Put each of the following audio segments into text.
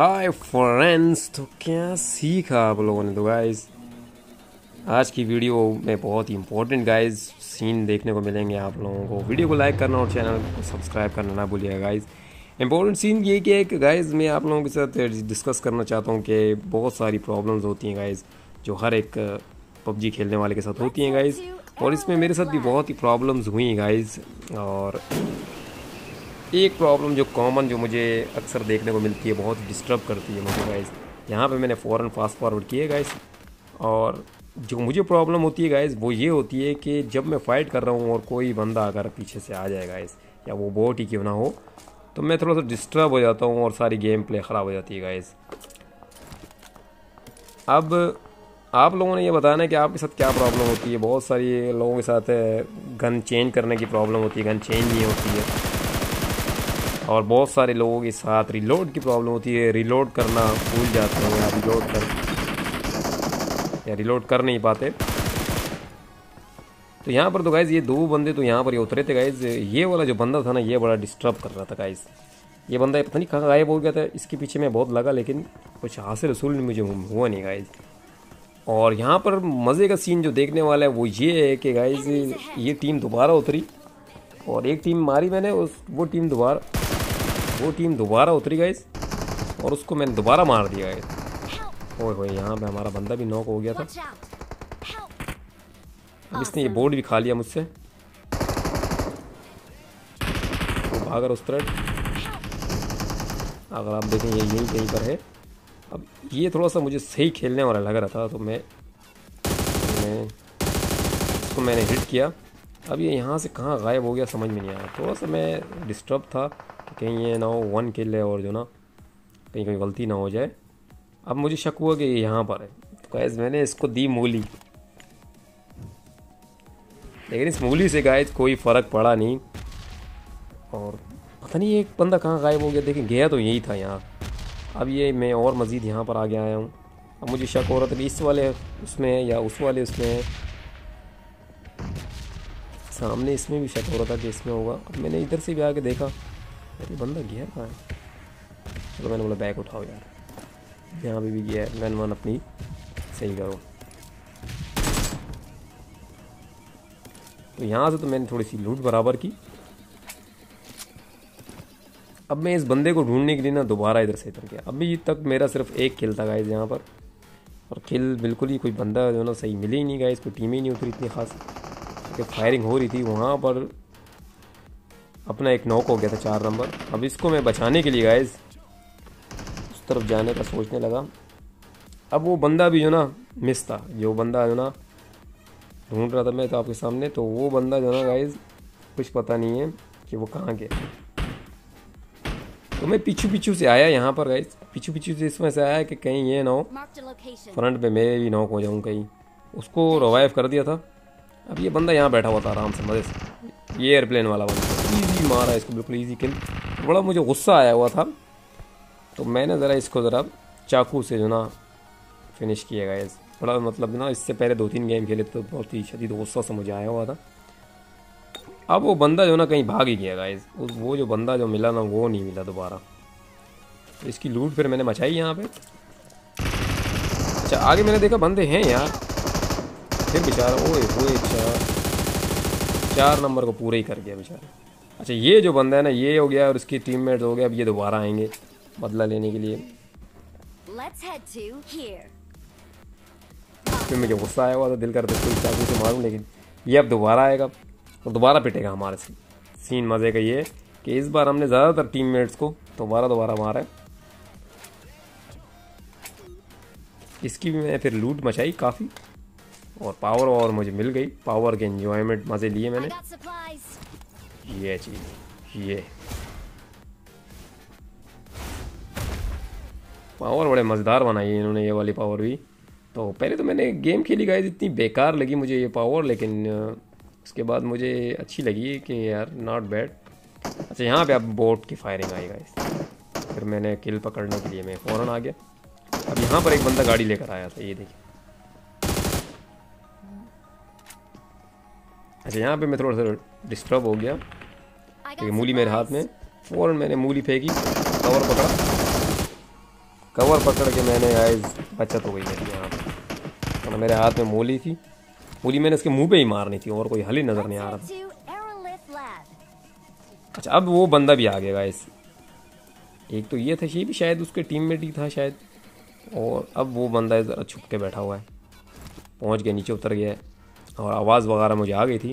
Friends तो क्या सीखा आप लोगों ने? तो गाइस आज की वीडियो में बहुत ही इंपॉर्टेंट गाइस सीन देखने को मिलेंगे आप लोगों को। वीडियो को लाइक करना और चैनल को सब्सक्राइब करना ना भूलिएगा गाइस इंपॉर्टेंट सीन ये कि एक गाइस मैं आप लोगों के साथ डिस्कस करना चाहता हूँ कि बहुत सारी प्रॉब्लम्स होती हैं गाइस जो हर एक पबजी खेलने वाले के साथ होती हैं गाइस और इसमें मेरे साथ भी बहुत ही प्रॉब्लम्स हुई गाइस और एक प्रॉब्लम जो कॉमन जो मुझे अक्सर देखने को मिलती है, बहुत डिस्टर्ब करती है मुझे गाइस यहाँ पे मैंने फ़ौरन फास्ट फॉरवर्ड किए गाइस और जो मुझे प्रॉब्लम होती है गाइस वो ये होती है कि जब मैं फ़ाइट कर रहा हूँ और कोई बंदा अगर पीछे से आ जाए गाइस या वो बोट ही क्यों ना हो तो मैं थोड़ा सा डिस्टर्ब हो जाता हूँ और सारी गेम प्ले ख़राब हो जाती है गाइस अब आप लोगों ने ये बताना है कि आपके साथ क्या प्रॉब्लम होती है? बहुत सारी लोगों के साथ गन चेंज करने की प्रॉब्लम होती है गन चेंज नहीं होती है। और बहुत सारे लोगों के साथ रिलोड की प्रॉब्लम होती है। रिलोड करना भूल जाते हैं या रिलोड कर या रिलोड कर नहीं पाते। तो यहाँ पर तो गाइज़ ये दो बंदे तो यहाँ पर ये उतरे थे गाइज़ ये वाला जो बंदा था ना, ये बड़ा डिस्टर्ब कर रहा था गाइज़ ये बंदा पता नहीं कहाँ गायब हो गया था। इसके पीछे मैं बहुत लगा, लेकिन कुछ हासिल रसूल मुझे हुआ नहीं गाइज़ और यहाँ पर मज़े का सीन जो देखने वाला है, वो ये है कि गाइज़ ये टीम दोबारा उतरी। और एक टीम मारी मैंने, उस वो टीम दोबारा वो टीम दोबारा उतरी गई और उसको मैंने दोबारा मार दिया गए ओए होए यहाँ पे हमारा बंदा भी नॉक हो गया था। अब इसने ये बोर्ड भी खा लिया मुझसे। तो भागर उस तरह अगर आप देखें ये यही कहीं पर है। अब ये थोड़ा सा मुझे सही खेलने वाला लग रहा था तो मैं मैं इसको मैंने हिट किया। अब ये यहाँ से कहाँ गायब हो गया समझ में नहीं आया। थोड़ा सा मैं डिस्टर्ब था। कहीं ये ना हो वन किल है और जो ना, कहीं कहीं गलती ना हो जाए। अब मुझे शक हुआ कि ये यहाँ पर है। तो गैस मैंने इसको दी मूली। लेकिन इस मूली से गाय कोई फ़र्क पड़ा नहीं। और पता नहीं एक बंदा कहाँ गायब हो गया। देखिए, गया तो यही था यहाँ। अब ये मैं और मज़ीद यहाँ पर आगे आया हूँ। अब मुझे शक हो रहा था कि इस वाले उसमें है या उस वाले उसमें है। सामने इसमें भी शक हो रहा था कि इसमें होगा। अब मैंने इधर से भी आके देखा। अरे बंदा गया कहाँ है? चलो मैंने बोला, बैग उठाओ यार। यहाँ पे भी गया है। मैन वन अपनी सही करो। तो यहाँ से तो मैंने थोड़ी सी लूट बराबर की। अब मैं इस बंदे को ढूँढने के लिए ना दोबारा इधर से इधर गया। अभी तक मेरा सिर्फ़ एक किल था गाइज़ यहाँ पर। और किल बिल्कुल ही कोई बंदा जो ना सही मिले ही नहीं गाइज़ कोई टीम ही नहीं उतरी इतनी खास। क्योंकि फायरिंग हो रही थी वहाँ पर। अपना एक नॉक हो गया था चार नंबर। अब इसको मैं बचाने के लिए गाइज़ उस तरफ़ जाने का सोचने लगा। अब वो बंदा भी जो ना मिस था। जो बंदा जो ना ढूंढ रहा था मैं तो आपके सामने तो वो बंदा जो ना गाइज़ कुछ पता नहीं है कि वो कहाँ गया। तो मैं पीछू पीछू से आया यहाँ पर गाइज़ पीछू पीछू से इसमें से आया कि कहीं ये ना हो फ्रंट पे मैं भी नॉक हो जाऊँ कहीं। उसको रिवाइव कर दिया था। अब ये बंदा यहाँ बैठा हुआ था आराम से मज़े से। ये एयरप्लेन वाला बंदा। इजी मारा इसको, बिल्कुल ईजी किल बड़ा मुझे गुस्सा आया हुआ था। तो मैंने ज़रा इसको ज़रा चाकू से जो ना फिनिश किया गया बड़ा मतलब ना, इससे पहले दो तीन गेम खेले तो बहुत ही शदीद गुस्सा से मुझे आया हुआ था। अब वो बंदा जो ना कहीं भाग ही गया गाइज़ वो जो बंदा जो मिला ना, वो नहीं मिला दोबारा। तो इसकी लूट फिर मैंने मचाई यहाँ पे। अच्छा आगे मैंने देखा बंदे हैं यार। फिर बेचारा, ओए ओए चार चार नंबर को पूरे ही कर गया बेचारा। अच्छा ये जो बंदा है ना ये हो गया और उसकी टीममेट हो गया अब ये दोबारा आएँगे बदला लेने के लिए। फिर मुझे गुस्सा आया हुआ था दिल करते कोई चाकू से मारूं लेकिन ये अब दोबारा आएगा और दोबारा पिटेगा हमारे से। सीन मज़े का ये कि इस बार हमने ज़्यादातर टीममेट्स को दोबारा दोबारा मारा। है इसकी भी मैंने फिर लूट मचाई काफ़ी और पावर और मुझे मिल गई। पावर के एंजॉयमेंट मज़े लिए मैंने। ये चीज़, ये। पावर बड़े मज़ेदार बनाई है इन्होंने ये वाली पावर भी। तो पहले तो मैंने गेम खेली गाइस इतनी बेकार लगी मुझे ये पावर लेकिन उसके बाद मुझे अच्छी लगी कि यार नॉट बैड अच्छा यहाँ पे अब बोट की फायरिंग आई गाइस फिर मैंने किल पकड़ने के लिए मैं फ़ौरन आ गया। अब यहाँ पर एक बंदा गाड़ी लेकर आया था, ये देखिए। अच्छा यहाँ पे मैं थोड़ा सा डिस्टर्ब हो गया। क्योंकि मूली मेरे हाथ में फ़ौरन मैंने मूली फेंकी कवर पकड़ा। कवर पकड़ के मैंने गाइस बचत हो गई मेरी यहाँ पर मेरे हाथ में मूली थी। मूली मैंने इसके मुँह पे ही मारनी थी और कोई हल ही नज़र नहीं आ रहा था। अच्छा अब वो बंदा भी आ गया गाइस एक तो ये था ये भी शायद उसके टीम में ही था शायद। और अब वो बंदा ज़रा छुप के बैठा हुआ है। पहुँच गया नीचे उतर गया और आवाज़ वगैरह मुझे आ गई थी।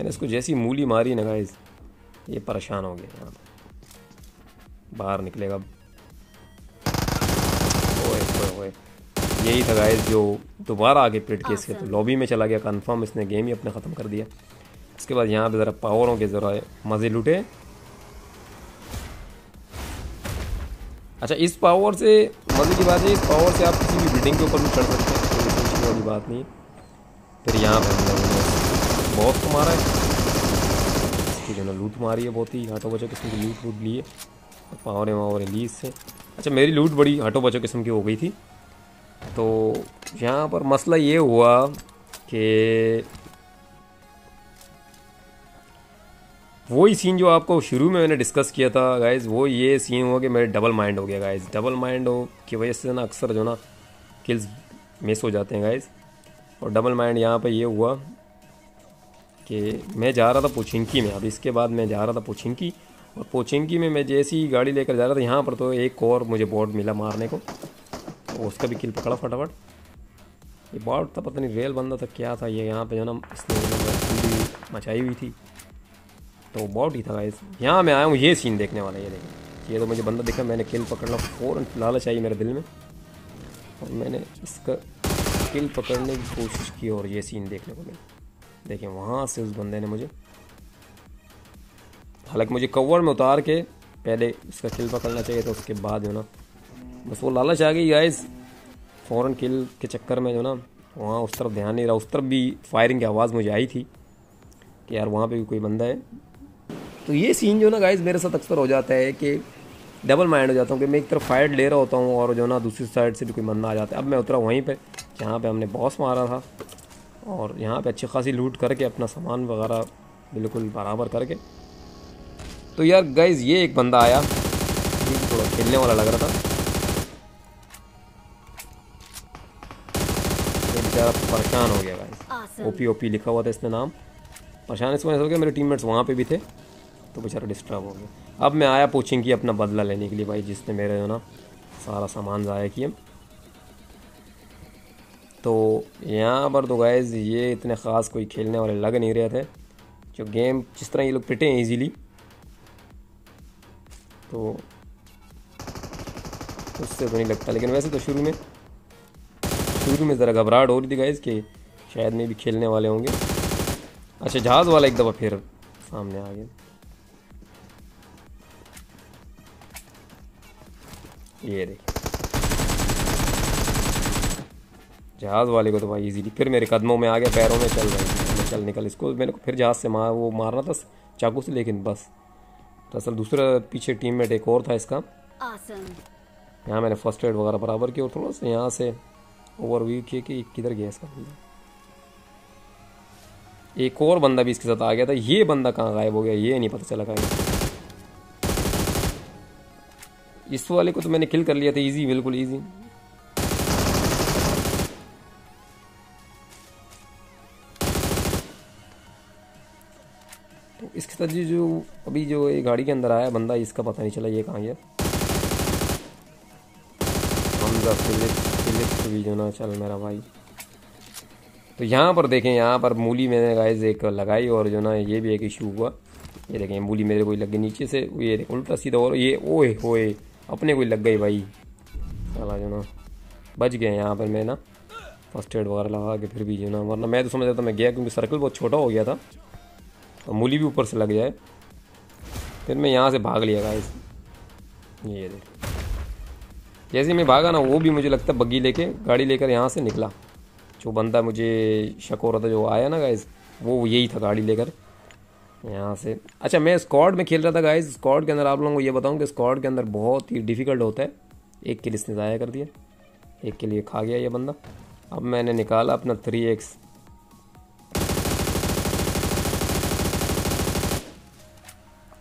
मैंने इसको जैसी मूली मारी ना गाइस ये परेशान हो गया यहाँ बाहर निकलेगा। ओए ओए यही था गाइस जो दोबारा आगे पिट के इसके। तो लॉबी में चला गया कंफर्म इसने गेम ही अपने ख़त्म कर दिया। उसके बाद यहाँ पे ज़रा पावरों के ज़रा मज़े लुटे। अच्छा इस पावर से मज़े की बात है इस पावर से आप किसी भी बिल्डिंग के ऊपर भी चढ़ सकते हैं कोई वाली बात नहीं। फिर यहाँ पर बहुत को मारा है। इसकी जो ना लूट मारी है बहुत ही। हटो बचो किस्म की लूट वूट ली है। पावरें वावरें ली इससे अच्छा मेरी लूट बड़ी हटो बचो किस्म की हो गई थी। तो यहाँ पर मसला ये हुआ कि वही सीन जो आपको शुरू में मैंने डिस्कस किया था गाइज़ वो ये सीन हुआ कि मेरे डबल माइंड हो गया गाइज़ डबल माइंड हो की वजह से ना अक्सर जो ना किल्स मिस हो जाते हैं गाइज़ और डबल माइंड यहाँ पे ये हुआ कि मैं जा रहा था पोचिंकी में। अब इसके बाद मैं जा रहा था पोचिंकी और पोचिंकी में मैं जैसी गाड़ी लेकर जा रहा था, यहाँ पर तो एक और मुझे बोर्ड मिला मारने को। तो उसका भी किल पकड़ा फटाफट। ये बोर्ड था, पता नहीं रेल बंदा था, क्या था ये? यहाँ पे जो ना, इसने मचाई हुई थी। तो बहुत ही था गाइस यहाँ मैं आया हूँ, ये सीन देखने वाला ये देखें। ये तो मुझे बंदा दिखा, मैंने किल पकड़ना फ़ौरन लालच आई मेरे दिल में। और मैंने इसका किल पकड़ने की कोशिश की और ये सीन देखने को मिला। देखें वहाँ से उस बंदे ने मुझे हालाँकि मुझे कवर में उतार के पहले उसका किल पकड़ना चाहिए था, उसके बाद जो ना, बस वो लालच आ गई गाइस फ़ौरन किल के चक्कर में जो ना, वहाँ उस तरफ़ ध्यान नहीं रहा। उस तरफ़ भी फायरिंग की आवाज़ मुझे आई थी कि यार वहाँ पे भी कोई बंदा है। तो ये सीन जो ना गाइज़ मेरे साथ अक्सर हो जाता है कि डबल माइंड हो जाता हूँ कि मैं एक तरफ़ फायर ले रहा होता हूँ और जो ना, दूसरी साइड से भी कोई बंदा आ जाता है। अब मैं उतरा वहीं पर जहाँ पर हमने बॉस मारा था। और यहाँ पे अच्छी खासी लूट करके अपना सामान वगैरह बिल्कुल बराबर करके। तो यार गाइज़ ये एक बंदा आया। थोड़ा खेलने वाला लग रहा था। बेचारा परेशान हो गया गाइज़ ओपी ओपी लिखा हुआ था इसने नाम। परेशान इस वजह से हो गया मेरे टीममेट्स वहाँ पे भी थे तो बेचारा डिस्टर्ब हो गया। अब मैं आया पूछेंगे की अपना बदला लेने के लिए भाई जिसने मेरे जो ना सारा सामान ज़ाया किया। तो यहाँ पर तो गैज़ ये इतने ख़ास कोई खेलने वाले लग नहीं रहे थे। जो गेम जिस तरह ये लोग पिटे हैं इजीली तो उससे तो नहीं लगता, लेकिन वैसे तो शुरू में शुरू में ज़रा घबराहट हो रही थी गैज़ कि शायद में भी खेलने वाले होंगे। अच्छा जहाज़ वाला एक दफ़ा फिर सामने आ गया। ये देखिए जहाज़ वाले को तो भाई इजीली फिर मेरे कदमों में आ गया पैरों में चल रहा चल निकल इसको मैंने को फिर जहाज़ से मार वो मारना था चाकू से लेकिन बस। दरअसल दूसरा पीछे टीम में एक और था इसका। यहाँ मैंने फ़र्स्ट एड वगैरह बराबर किया और थोड़ा सा यहाँ से ओवरव्यू किया कि किधर गया इसका बंदा। एक और बंदा भी इसके साथ आ गया था। ये बंदा कहाँ गायब हो गया ये नहीं पता चला कहीं इस वाले को तो मैंने किल कर लिया था इजी बिल्कुल इजी तो इसके साथ जो अभी जो ये गाड़ी के अंदर आया बंदा, इसका पता नहीं चला ये कहाँ गया। हमजा फिलिप फिलिप भी जो ना चल मेरा भाई। तो यहाँ पर देखें, यहाँ पर मूली मैंने गाइज़ एक लगाई और जो ना ये भी एक इशू हुआ। ये देखें मूली मेरे को लग गई नीचे से, ये उल्टा सीधा और ये, ओए होए, अपने कोई लग गई भाई। चला जो ना, बच गए यहाँ पर मैं ना फ़र्स्ट एड वगैरह लगा के फिर भी जो ना, वरना मैं तो समझ रहा था मैं गया क्योंकि सर्कल बहुत छोटा हो गया था। और मूली भी ऊपर से लग जाए। फिर मैं यहाँ से भाग लिया गाइस ये देख। जैसे मैं भागा ना, वो भी मुझे लगता है बग्गी लेके, गाड़ी लेकर यहाँ से निकला। जो बंदा मुझे शक हो रहा था, जो आया ना गाइस वो यही था गाड़ी लेकर। यहाँ से। अच्छा मैं स्क्वाड में खेल रहा था गाइस स्क्वाड के अंदर आप लोगों को ये बताऊँ कि स्क्वाड के अंदर बहुत ही डिफ़िकल्ट होता है। एक किल इसने ज़ाया कर दिया। एक के लिए खा गया ये बंदा। अब मैंने निकाला अपना थ्री एक्स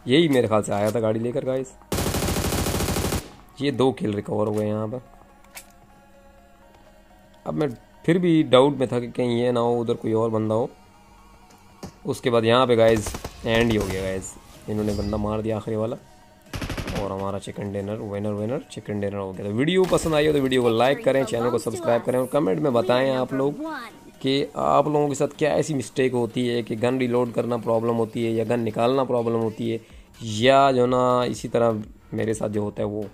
यही मेरे ख्याल से आया था गाड़ी लेकर गाइस ये दो किल रिकवर हो गए यहाँ पर। अब मैं फिर भी डाउट में था कि कहीं ये ना हो उधर कोई और बंदा हो। उसके बाद यहाँ पे गाइस एंड ही हो गया गाइस इन्होंने बंदा मार दिया आखिरी वाला। और हमारा chicken dinner winner winner chicken dinner हो गया तो वीडियो पसंद आई हो तो वीडियो को लाइक करें चैनल को सब्सक्राइब करें और कमेंट में बताएँ आप लोग। कि आप लोगों के साथ क्या ऐसी मिस्टेक होती है कि गन रिलोड करना प्रॉब्लम होती है या गन निकालना प्रॉब्लम होती है या जो ना इसी तरह मेरे साथ जो होता है वो?